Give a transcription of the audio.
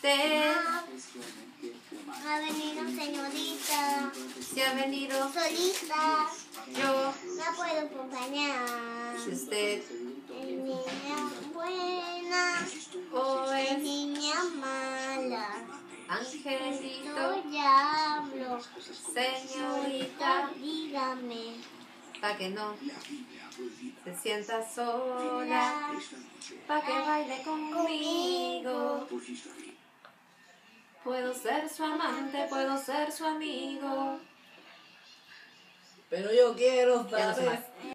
usted. Ha venido señorita, se ha venido, solita, yo, la puedo acompañar. usted. Es niña buena, o es es niña mala. angelito, No diablo, señorita, dígame. pa' que no se sienta sola, pa' que baile conmigo. Puedo ser su amante, puedo ser su amigo. Pero yo quiero Ya